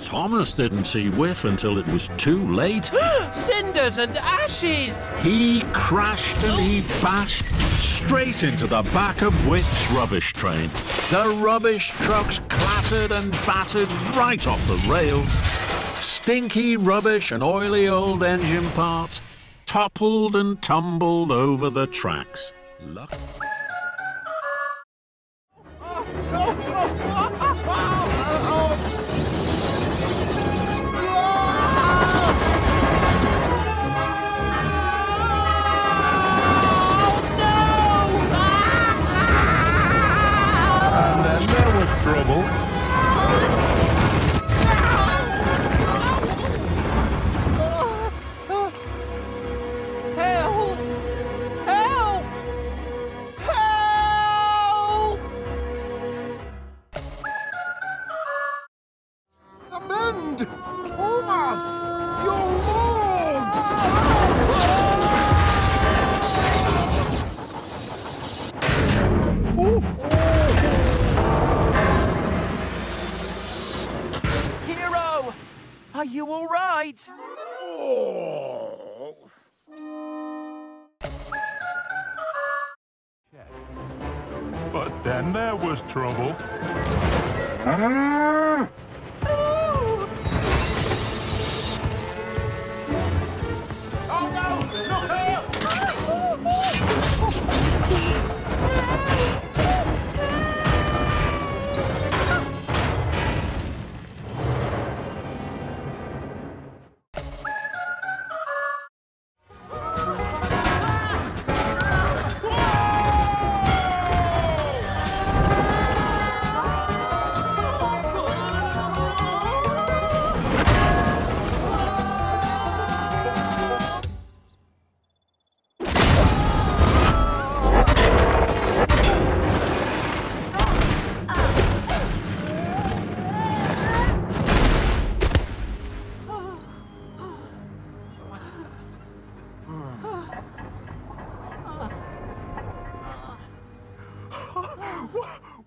Thomas didn't see Whiff until it was too late. Cinders and ashes! He crashed and he bashed straight into the back of Whiff's rubbish train. The rubbish trucks clattered and battered right off the rails. Stinky rubbish and oily old engine parts toppled and tumbled over the tracks. Luck- Amend! Thomas! Your lord! Hero! Are you all right? Oh. But then there was trouble. Oh Everything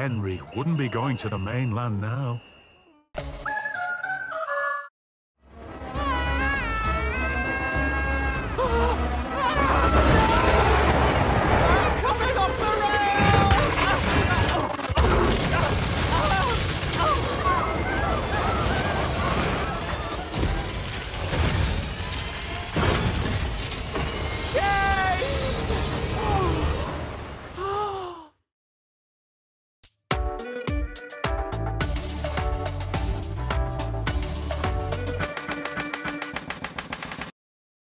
Henry wouldn't be going to the mainland now.